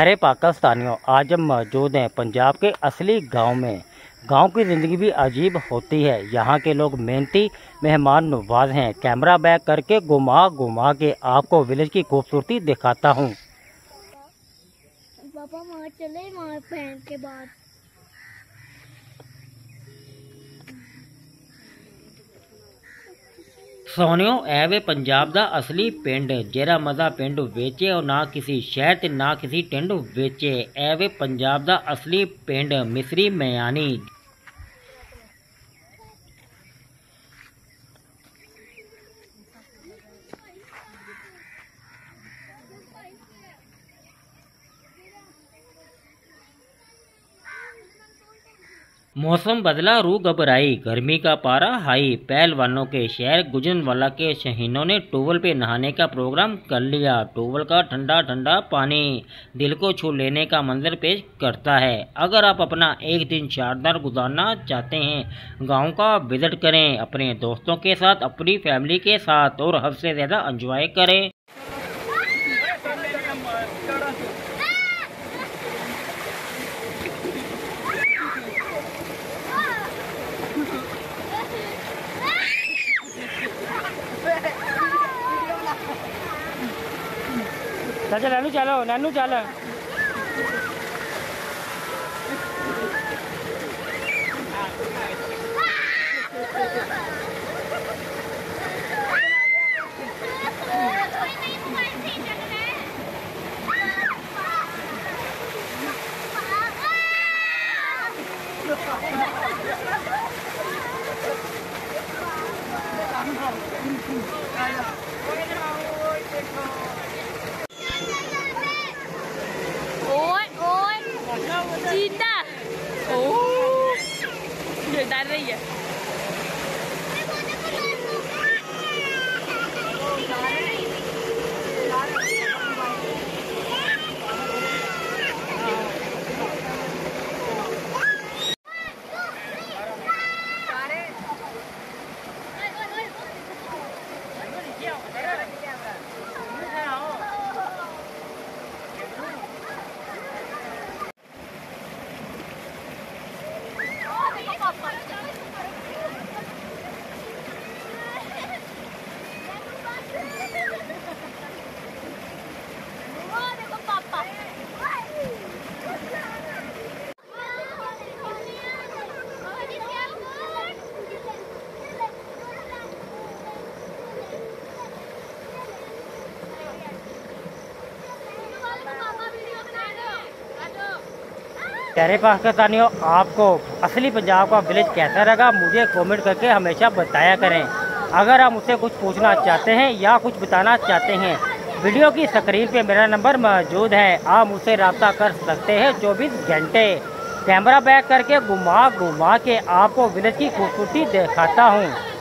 अरे पाकिस्तानियों आज हम मौजूद हैं पंजाब के असली गाँव में। गाँव की ज़िंदगी भी अजीब होती है। यहाँ के लोग मेहनती, मेहमान नवाज़ हैं। कैमरा बैक करके घुमा घुमा के आपको विलेज की खूबसूरती दिखाता हूँ। पापा चले के बाद ਸੋਨਿਓ ਐ ਵੇ ਪੰਜਾਬ ਦਾ ਅਸਲੀ ਪਿੰਡ, ਜਿਹੜਾ ਮਜ਼ਾ ਪਿੰਡ ਵੇਚੇ ਉਹ ਨਾ ਕਿਸੇ ਸ਼ਹਿਰ ਤੇ ਨਾ ਕਿਸੇ ਟਿੰਡ ਵੇਚੇ। ਐ ਵੇ ਪੰਜਾਬ ਦਾ ਅਸਲੀ ਪਿੰਡ, ਮਿਸਰੀ ਮਿਆਣੀ मौसम बदला, रू घबराई। गर्मी का पारा हाई। पहलवानों के शहर गुजनवाला के शहीनों ने टोवल पे नहाने का प्रोग्राम कर लिया। टूवल का ठंडा ठंडा पानी दिल को छू लेने का मंजर पेश करता है। अगर आप अपना एक दिन शानदार गुजारना चाहते हैं, गाँव का विज़िट करें, अपने दोस्तों के साथ, अपनी फैमिली के साथ और हद से ज़्यादा इंजॉय करें। ચાચા નાનું ચાલો નાનું ચાલે Thank you. आ रही है प्यारे पाकिस्तानियों आपको, असली पंजाब का विलेज कैसा लगा, मुझे कमेंट करके हमेशा बताया करें। अगर आप मुझसे कुछ पूछना चाहते हैं या कुछ बताना चाहते हैं, वीडियो की स्क्रीन पे मेरा नंबर मौजूद है। आप मुझसे रब्ता कर सकते हैं 24 घंटे। कैमरा बैक करके घुमा घुमा के आपको विलेज की खूबसूरती दिखाता हूँ।